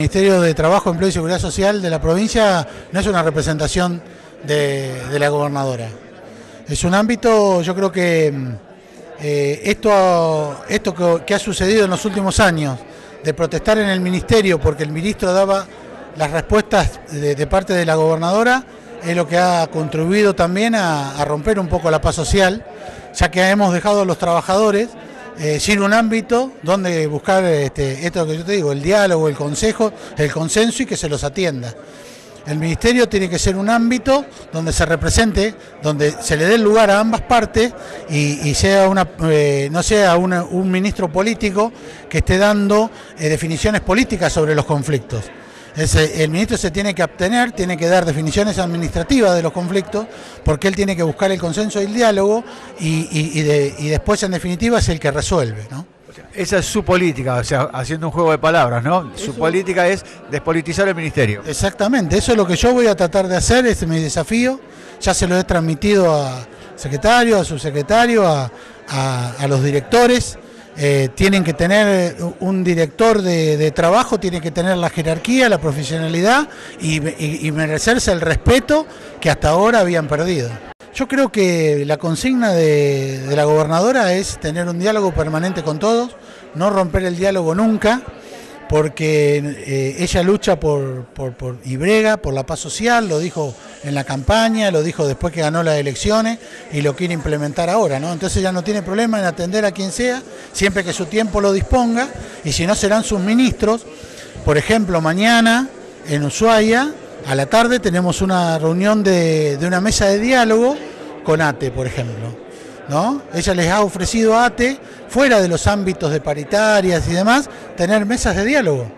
El Ministerio de Trabajo, Empleo y Seguridad Social de la provincia no es una representación de, la gobernadora. Es un ámbito, yo creo que eh, esto, esto que, ha sucedido en los últimos años, de protestar en el ministerio porque el ministro daba las respuestas de, parte de la gobernadora, es lo que ha contribuido también a romper un poco la paz social, ya que hemos dejado a los trabajadores eh, sin un ámbito donde buscar este, esto que yo te digo, el diálogo, el consejo, el consenso y que se los atienda. El ministerio tiene que ser un ámbito donde se represente, donde se le dé lugar a ambas partes y, sea una, eh, no sea un ministro político que esté dando eh, definiciones políticas sobre los conflictos. Ese, el ministro se tiene que abstener, tiene que dar definiciones administrativas de los conflictos, porque él tiene que buscar el consenso y el diálogo y, y, y, de, y después, en definitiva, es el que resuelve. ¿no? Esa es su política, o sea, haciendo un juego de palabras, ¿no? Su política es despolitizar el ministerio. Exactamente, eso es lo que yo voy a tratar de hacer, es mi desafío. Ya se lo he transmitido a secretario, a subsecretario, a, a- a los directores. Eh, tienen que tener eh, un director de, trabajo, tiene que tener la jerarquía, la profesionalidad y, merecerse el respeto que hasta ahora habían perdido. Yo creo que la consigna de, la gobernadora es tener un diálogo permanente con todos, no romper el diálogo nunca porque eh, ella lucha por, por, por- y brega por la paz social, lo dijo en la campaña, lo dijo después que ganó las elecciones y lo quiere implementar ahora, ¿no? Entonces ya no tiene problema en atender a quien sea, siempre que su tiempo lo disponga, y si no serán sus ministros. Por ejemplo, mañana en Ushuaia, a la tarde, tenemos una reunión de, una mesa de diálogo con ATE, por ejemplo. ¿no? Ella les ha ofrecido a ATE, fuera de los ámbitos de paritarias y demás, tener mesas de diálogo,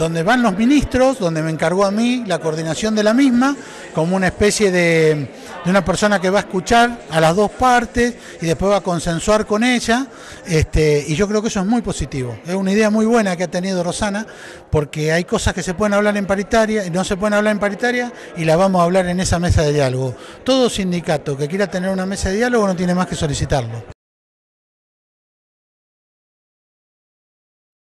donde van los ministros, donde me encargó a mí la coordinación de la misma, como una especie de, una persona que va a escuchar a las dos partes y después va a consensuar con ella, este, y yo creo que eso es muy positivo. Es una idea muy buena que ha tenido Rosana, porque hay cosas que se pueden hablar en paritaria y no se pueden hablar en paritaria y las vamos a hablar en esa mesa de diálogo. Todo sindicato que quiera tener una mesa de diálogo no tiene más que solicitarlo.